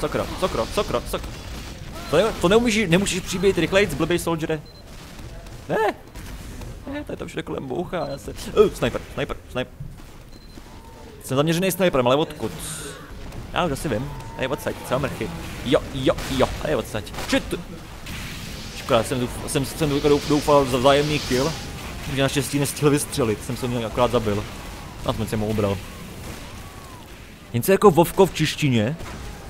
Sakra, sakra, sakra, sakra. To, ne, to neumíš, nemůžeš přibít rychleji, blbej soldiere. Ne, ne, je to všude kolem boucha, já se... Uh, sniper, sniper, sniper. Jsem zaměřený sniperem, ale odkud? Já už asi vím. A je odsaď, co mrchy. Jo, jo, jo, a je odsaď. Shit! Škoda, jsem, jsem, jsem doufal za vzájemný kill. Že naštěstí nestihl vystřelit, jsem se mě akorát zabil. A jsem se mu ubral. Něco jako Vovko v češtině.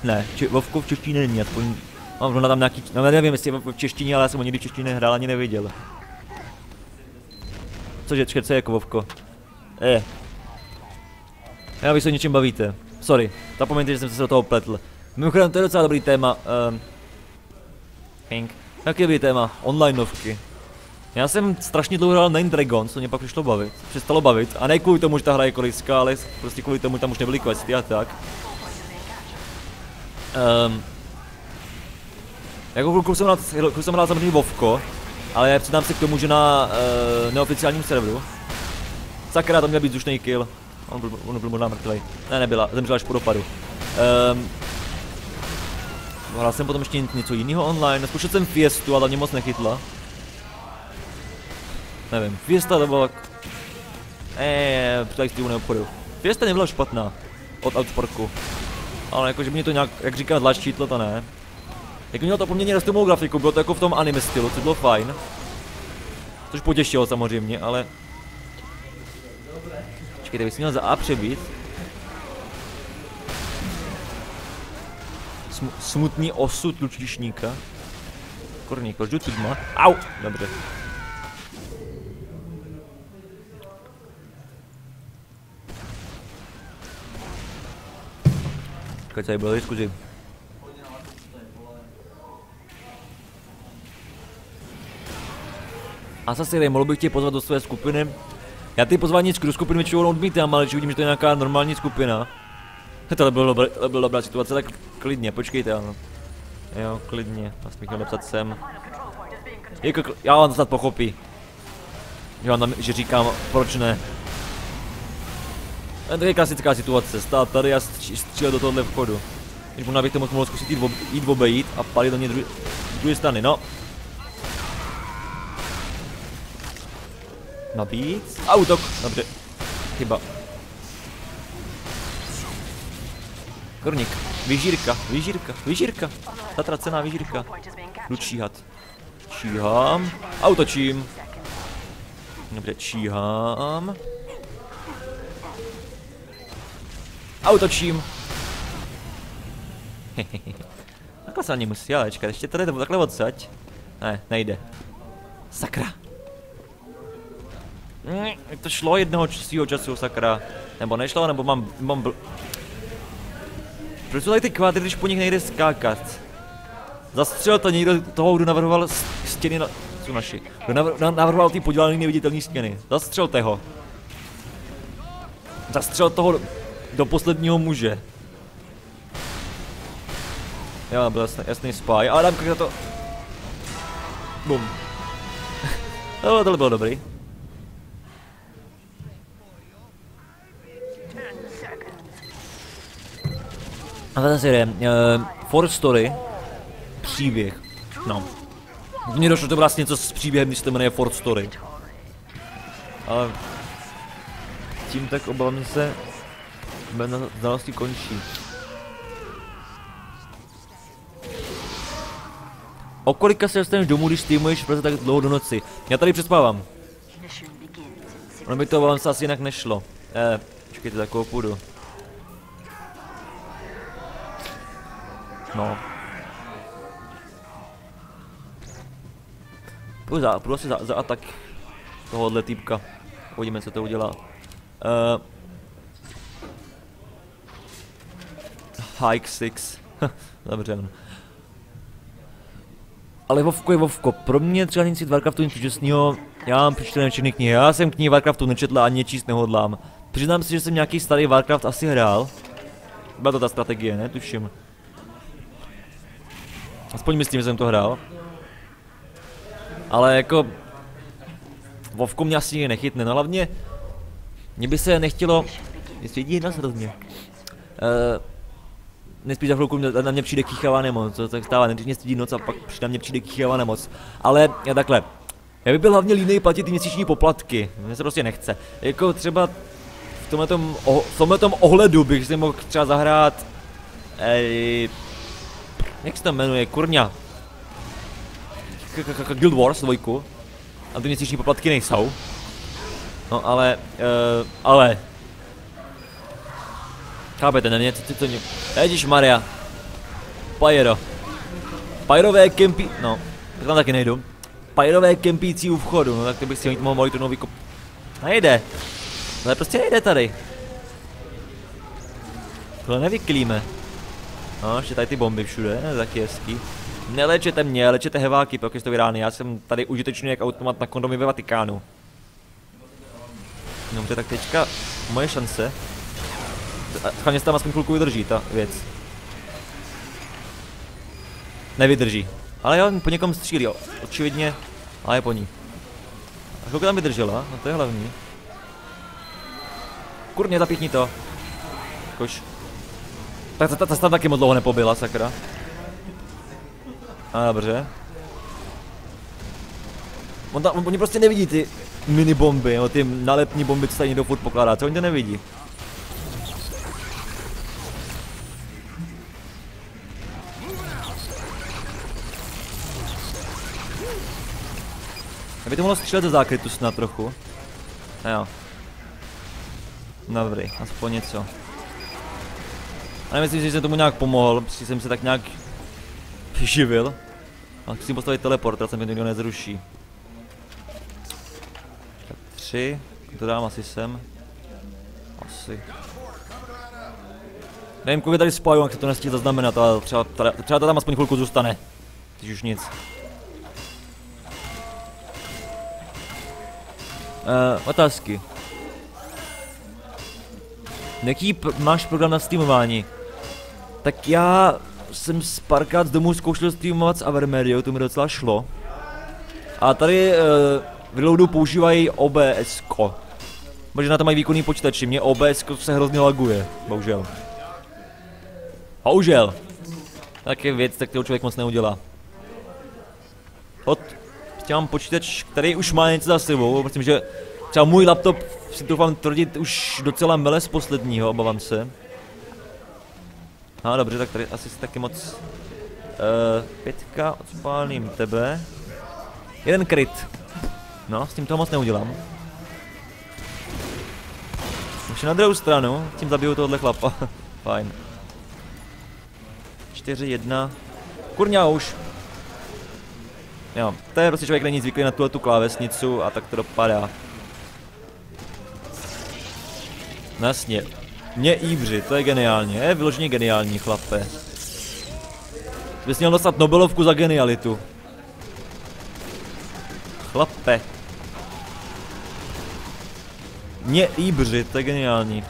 Ne, či, Vovko v češtině není, aspoň... Mám zrovna tam nějaký, no nevím jestli je v češtině, ale já jsem ho nikdy v češtině nehrál ani neviděl. Cože, čekaj, co je jako Vovko? Eh. Já vy se o něčem bavíte. Sorry, zapomeňte, že jsem se do toho pletl. Mimochodem, to je docela dobrý téma. Um, Pink. Jaký dobrý téma? Onlineovky. Já jsem strašně dlouho hrál Nine Dragons, co mě pak přišlo bavit, přestalo bavit. A ne kvůli tomu, že ta hra je kolická, ale prostě kvůli tomu, že tam už nebyly questy a tak. Um, jako chvilku jsem hrál, chvilku jsem hrál samozřejmě Vovko, ale přidám se k tomu, že na uh, neoficiálním serveru. Sakra, to měl být zušný kill. On byl, on byl možná mrtvý. Ne, nebyla, zemřela až po dopadu. Um, hrál jsem potom ještě něco jiného online, zkoušel jsem Fiestu, ale mě moc nechytla. Nevím, Fiesta to bylo tak... Eee, přidali z obchodu. Fiesta nebyla špatná. Od Outsparku. Ale jakože mě to nějak, jak říká, zvlášť čítlo, to ne. Jak mělo to poměrně rostomou grafiku, bylo to jako v tom anime stylu, což bylo fajn. Což potěšilo samozřejmě, ale... Počkejte, bych si měl za A přebít. Sm smutný osud lučišníka. Korník, ždu tu dma. Au! Dobře. Keď tady bylo diskuzi. A zase mohl bych tě pozvat do své skupiny. Já ty pozvání do skupiny většinou odmítám, ale když vidím, že to je nějaká normální skupina. To bylo, dobré, to byla dobrá situace, tak klidně, počkejte, ano. Jo, klidně, vlastně bych měl napsat sem. Jako, já vám to snad pochopí. Že, vám, že říkám, proč ne. To je klasická situace, stát tady a střílet do tohohle vchodu. Když možná bych to mohl zkusit jít, ob, jít obejít a palit do mě druhé, druhé strany, no. Nabít. Autok, dobře. Chyba. Korník. Vyžírka, vyžírka, vyžírka. Zatracená vyžírka. Jdu číhat. Číhám. Autočím. Dobře, číhám. Autočím. takhle se ani musí, ale čekat, ještě tady to takhle odsaď. Ne, nejde. Sakra. Mm, to šlo jednoho svýho času, sakra. Nebo nešlo, nebo mám, mám bl... Proč jsou tady ty kvádry, když po nich nejde skákat? Zastřel to někdo toho, kdo navrhoval stěny na... Jsou naši. Kdo navrhoval ty podělaný neviditelné stěny. Zastřelte ho. Zastřel toho do posledního muže. Jo, byl jasný, jasný spy, ale dám na to... Bum. no, tohle bylo dobrý. A zase jde. Uh, for story. Příběh. No. Mně došlo to vlastně něco s příběhem, když to jmenuje Ford Story. Ale tím tak obávám se, na znalosti končí. O kolika se dostaneš domů, když streamuješ prostě tak dlouho do noci? Já tady přespávám. Ono by to vám se asi jinak nešlo. Eh, Počkejte, za koho půjdu. No. Půjdu, za, půjdu asi za, za atak tohohle týpka. Uvidíme, co to udělá. Uh, Hike 6. Dobře. No. Ale Vovko je Vovko. Pro mě třeba nic Warcraftu nic úžasného. Já mám přečtené všechny knihy. Já jsem knihy Warcraftu nečetl a ani číst nehodlám. Přiznám si, že jsem nějaký starý Warcraft asi hrál. Byla to ta strategie, ne? Tuším. Aspoň myslím, že jsem to hrál. Ale jako... Vovku mě asi nechytne, no hlavně... Mně by se nechtělo... Je svědí jedna mě. Uh, Nespíš za chvilku na mě přijde kýchavá nemoc, to tak stává, nejdřív mě stydí noc a pak na mě přijde kýchavá nemoc. Ale já takhle, já bych byl hlavně línej platit ty měsíční poplatky, mně se prostě nechce. Jako třeba v v tomhletom ohledu bych si mohl třeba zahrát, ej, jak se to jmenuje, kurňa. Guild Wars 2. A ty měsíční poplatky nejsou. No ale, uh, ale, Chápete, ne? Co, co, co, Ježíš Maria. Pajero. Pajrové kempí... No, tam taky nejdu. Pajrové kempící u vchodu, no tak to bych si mohl mohl tu nový kop... Nejde. Ale prostě nejde tady. Tohle nevyklíme. No, ještě tady ty bomby všude, ne, taky hezký. Nelečete mě, lečete heváky, pokud to rány. Já jsem tady užitečný jak automat na kondomy ve Vatikánu. Dobře, tak teďka moje šance. Schválně tam aspoň chvilku vydrží ta věc. Nevydrží. Ale jo, po někom střílí, jo. Očividně, ale je po ní. A chvilku tam vydržela, no to je hlavní. Kurně, zapětni to. Kož. Tak ta, ta, ta tam taky moc dlouho nepobila, sakra. A dobře. On ta, on, oni prostě nevidí ty mini bomby, nebo ty nalepní bomby, co tady někdo furt pokládá, co oni to nevidí. Aby to mohlo střílet ze zákrytu snad trochu. A jo. Dobrý, aspoň něco. A nemyslím si, že jsem tomu nějak pomohl, protože jsem se tak nějak živil. A chci postavit teleport, jsem mě nikdo nezruší. Tak tři, to dám asi sem. Asi. Nevím, kolik tady spaju, jak se to nestihne zaznamenat, ale třeba, třeba to tam aspoň chvilku zůstane. Teď už nic. Uh, otázky. Jaký máš program na streamování? Tak já jsem z párkrát z domů zkoušel streamovat s Avermedio, to mi docela šlo. A tady uh, v reloadu používají OBS. -ko. Na to mají výkonný počítači, mě OBS se hrozně laguje, bohužel. Bohužel. Tak je věc, tak to člověk moc neudělá. Od prostě mám počítač, který už má něco za sebou, myslím, že třeba můj laptop si doufám tvrdit už docela mele z posledního, obávám se. No dobře, tak tady asi si taky moc... Uh, pětka, odpálím tebe. Jeden kryt. No, s tím toho moc neudělám. Už na druhou stranu, tím zabiju tohohle chlapa. Fajn. 4, 1. Kurňa už. Jo, to je prostě člověk není zvyklý na tuhle tu klávesnicu a tak to dopadá. No jasně. Mě Ívři, to je geniální, je vyloženě geniální chlape. Bys měl dostat Nobelovku za genialitu. Chlape. Mě Ibři, to je geniální.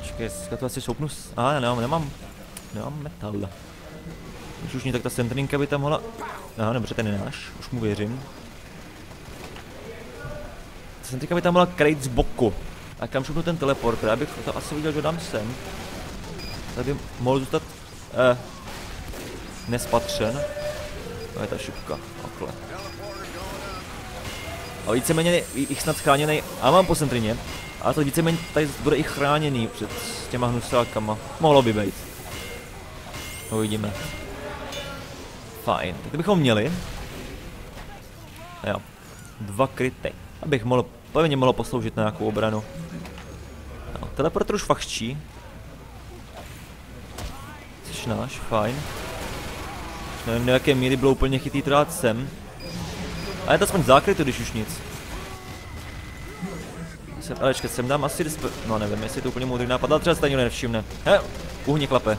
Počkej, to asi soupnu s... A, ah, nemám, nemám, nemám metal. Když už nie, tak ta centrinka by tam mohla... Aha, dobře, ten je náš, už mu věřím. Ta centrinka by tam mohla krejt z boku. A kam šupnu ten teleport, já bych to asi viděl, že dám sem. Tady by mohl zůstat... Eh, nespatřen. To je ta šupka, takhle. A víceméně jich snad chráněný, a mám po centrině, ale to víceméně tady bude i chráněný před těma hnusákama. Mohlo by být. Uvidíme. Fajn, tak bychom měli. Jo. Dva kryty. Abych mohl mě mohlo posloužit na nějakou obranu. No, teleporter už fachčí. Jsi náš, fajn. Nevím, do jaké míry bylo úplně chytý trát sem. A je to aspoň zákryto, když už nic. Sem, ale čekat, sem dám asi disp... No nevím, jestli je to úplně moudrý nápad, ale třeba se tady nevšimne. He, uhni klape.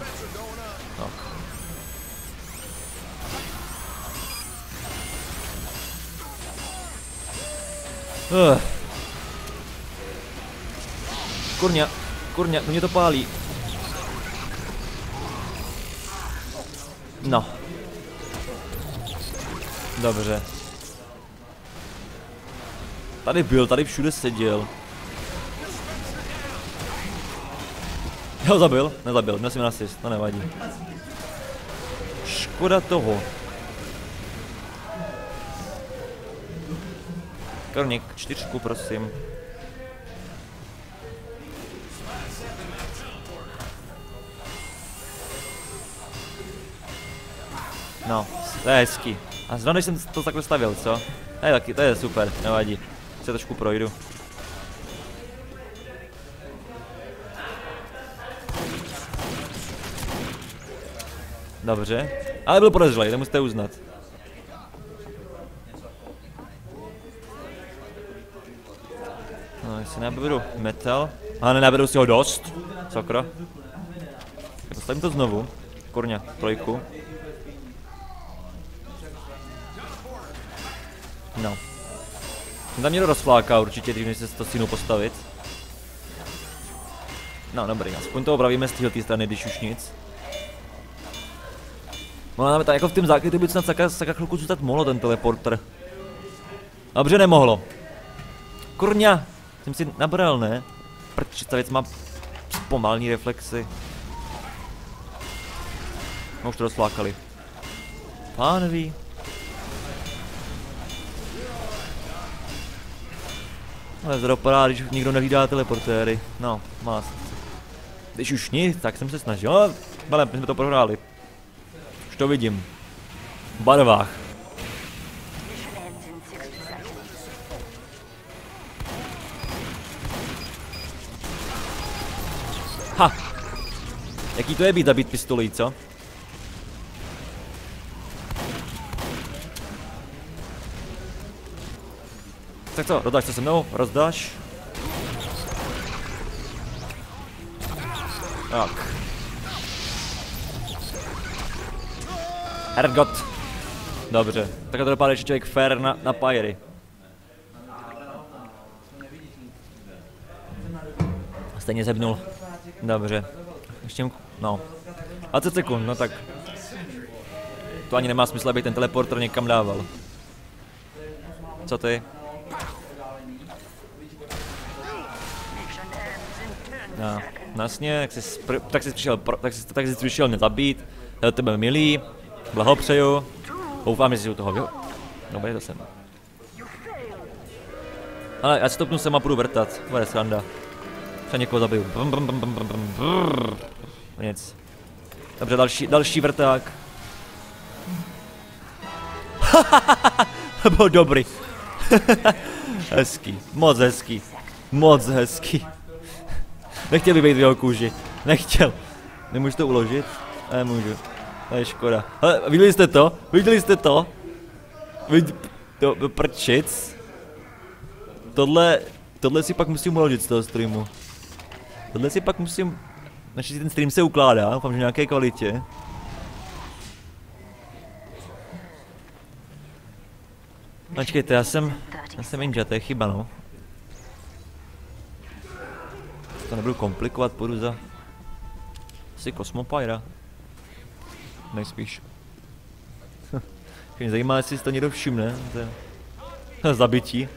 Uh. Kurňa, kurňa, to mě to pálí. No. Dobře. Tady byl, tady všude seděl. Jo, zabil, nezabil, měl jsem asist, to nevadí. Škoda toho. Korník, čtyřku, prosím. No, to je hezký. A zrovna jsem to takhle stavil, co? To je taky, to je super, nevadí. Se trošku projdu. Dobře. Ale byl podezřelý, to musíte uznat. Neberu metal. A ne, neberu si ho dost. Sakra. Postavím to znovu. Korňa, trojku. No. Tam někdo rozfláká určitě, když se to synu postavit. No dobrý, aspoň to opravíme z téhle strany, když už nic. No ale tak jako v tom zákrytu by snad saka, saka chvilku zůstat mohlo ten teleporter. Dobře nemohlo. Kurňa, jsem si nabral, ne? Protože ta věc má zpomalní reflexy. No už to rozflákali. Pánoví. Ale to dopadá, když nikdo nevídá teleportéry. No, má Když už nic, tak jsem se snažil, ale my jsme to prohráli. Už to vidím. V barvách. Jaký to je být zabít pistolí, co? Tak co, rozdáš se se mnou? Rozdáš? Tak. Ergot. Dobře, tak to dopadne ještě člověk fair na, na Pyry. Stejně zebnul. Dobře. Ještě, no. 20 sekund, no tak. To ani nemá smysl, aby ten teleporter někam dával. Co ty? No, vlastně, jak jsi, tak jsi přišel, tak jsi, tak jsi přišel nezabít, tebe milý, blahopřeju, doufám, že si u toho vy... No, bude to sem. Ale já stopnu sem a budu vrtat, bude sranda. Třeba někoho zabiju. Brum, brum, brum, brum, brum, brum. Nic. Dobře, další, další vrták. Byl dobrý. hezký, moc hezký. Moc hezký. Nechtěl by být v jeho kůži. Nechtěl. Nemůžu to uložit? Nemůžu. To je škoda. Ale viděli jste to? Viděli jste to? Vid... To prčic. Tohle, tohle si pak musím uložit z toho streamu. Tohle si pak musím... Naši ten stream se ukládá, doufám, že v nějaké kvalitě. Počkejte, já jsem, já jsem inja, to je chyba no. To nebudu komplikovat, půjdu za... Asi Cosmopyra. Nejspíš. Mě zajímá, jestli si to někdo všimne. To je... Zabití.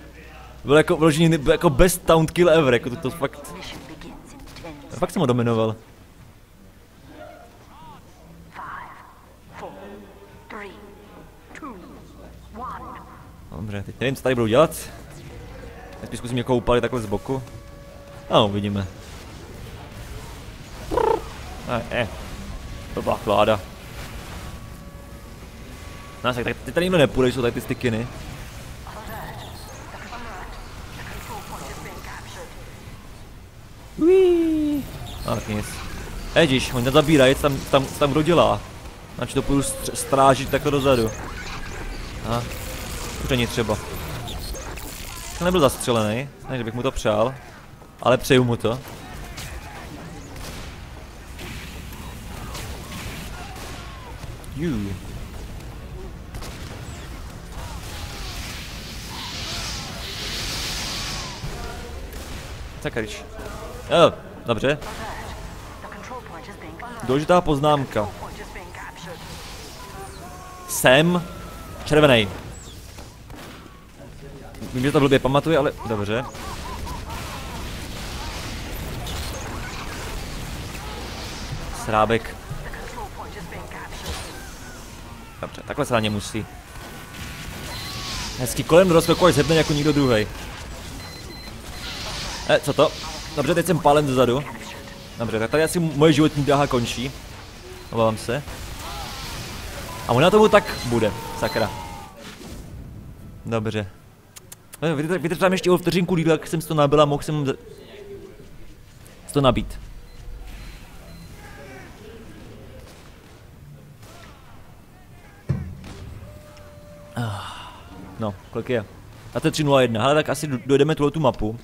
Byl jako vložený, jako best town kill ever, jako to, to fakt... Já fakt jsem ho dominoval. Dobře, teď nevím, co tady budu dělat. Teď zkusím někoho upalit takhle z boku. A uvidíme. Ne, eh, to byla kláda. No, tak tady nikdo nepůjde, jsou tady ty stykiny. No, tak nic. Ježíš, oni nezabírají, tam, tam, tam kdo dělá. Znači to půjdu strážit takhle dozadu. Aha. Už není třeba. Nebyl zastřelený, ne, že bych mu to přál. Ale přeju mu to. You. Tak když. Jo, dobře. Důležitá poznámka. Jsem červený. Vím, že to blbě pamatuje, ale dobře. Srábek. Dobře, takhle se na ně musí. Hezky kolem rozskoku, až zhebne jako nikdo druhý. Eh, co to? Dobře, teď jsem pálen dozadu. Dobře, tak tady asi moje životní dráha končí. Obávám se. A možná tomu tak bude, sakra. Dobře. Víte, tam ještě o vteřinku lídu, jak jsem si to nabil a mohl jsem to nabít. Ah, no, kolik je? A to je 3.01, ale tak asi dojdeme tuhle tu mapu.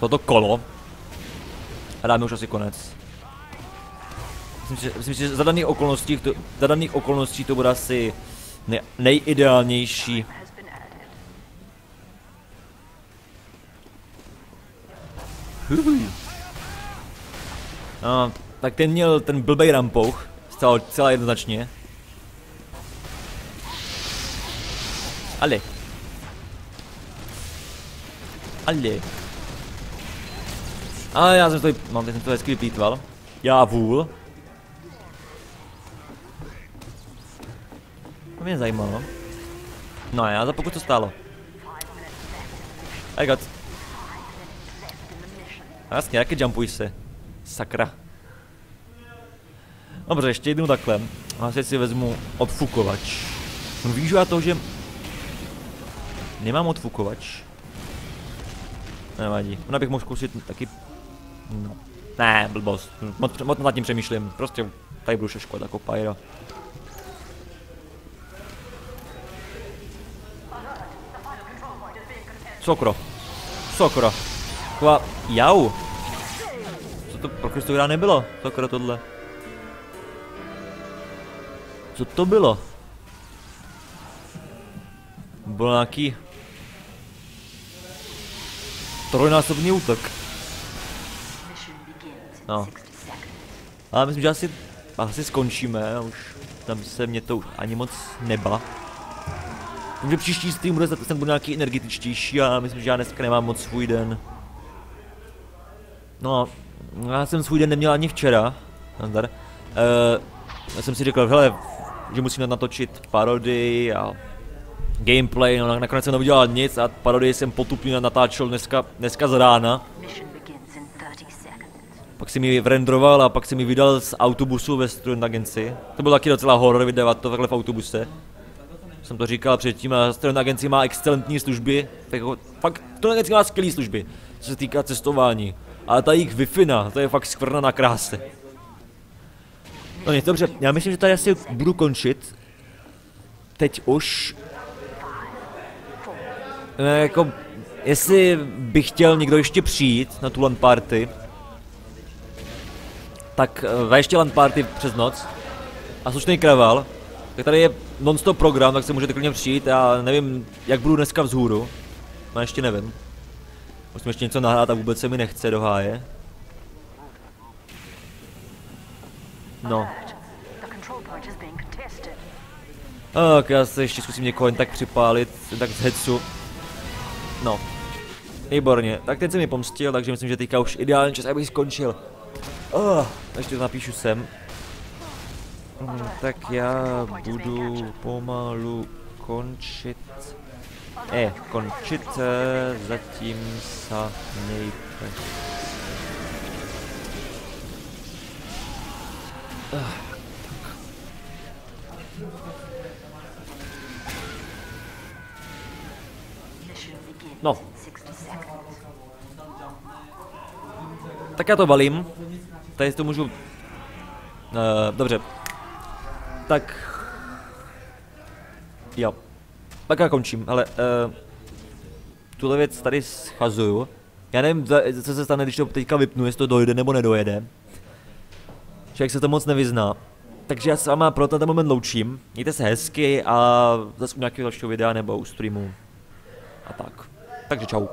Toto kolo. A dáme už asi konec. Myslím, myslím, že za daných okolností, to, za daných okolností to bude asi ne, nejideálnější. No, tak ten měl ten blbej rampouch, zcela, zcela jednoznačně. Ale. Ale. A já jsem to, no, jsem to hezky vypítval. Já vůl. To mě zajímalo. No a já za pokud to stálo. I got. Jasně, jaké jumpuj se. Sakra. Dobře, ještě jednou takhle. A si vezmu odfukovač. On využívá to, že nemám odfukovač. Nevadí. Ona bych mohl zkusit taky No. Ne, blbost. Moc, moc nad tím přemýšlím. Prostě tady budu škoda jako Pyro. Sokro. Sokro. Taková jau. Co to pro Kristu nebylo? Sokro tohle. Co to bylo? Bylo nějaký trojnásobný útok. No. Ale myslím, že asi, asi skončíme, už tam se mě to ani moc neba. Myslím, že příští stream bude zase bude nějaký energetičtější a myslím, že já dneska nemám moc svůj den. No, já jsem svůj den neměl ani včera. Uh, já jsem si řekl, hele, že musím natočit parody a gameplay, no nakonec jsem neudělal nic a parodii jsem potupně natáčel dneska, dneska z rána. Pak si mi vrendroval a pak si mi vydal z autobusu ve Student Agency. To byl taky docela horor vydávat to takhle v autobuse. Jsem to říkal předtím a Student Agency má excelentní služby. Jako, fakt, Student Agency má skvělé služby, co se týká cestování. Ale ta jejich wi to je fakt skvrna na krásy. No nic, dobře, já myslím, že tady asi budu končit. Teď už. No, jako, jestli bych chtěl někdo ještě přijít na tu LAN party, tak ve ještě LAN party přes noc a slušný kraval, tak tady je non-stop program, tak se můžete klidně přijít, já nevím, jak budu dneska vzhůru, no ještě nevím. Musím ještě něco nahrát a vůbec se mi nechce do háje. No. Tak já se ještě zkusím někoho jen tak připálit, jen tak z headsu. No. Výborně, tak teď se mi pomstil, takže myslím, že teďka už ideální čas, abych skončil. Oh, ještě to napíšu sem. Hmm, tak já budu pomalu končit. Eh, končit eh, zatím sa nejte. Ah. No, Tak já to balím. Tady to můžu... Uh, dobře. Tak... Jo. Tak já končím, ale... Uh, tuhle věc tady schazuju. Já nevím, co se stane, když to teďka vypnu, jestli to dojde nebo nedojede. Člověk se to moc nevyzná. Takže já s váma pro tento moment loučím. Mějte se hezky a zase u nějakého dalšího videa nebo u streamu. A tak. Takže čau.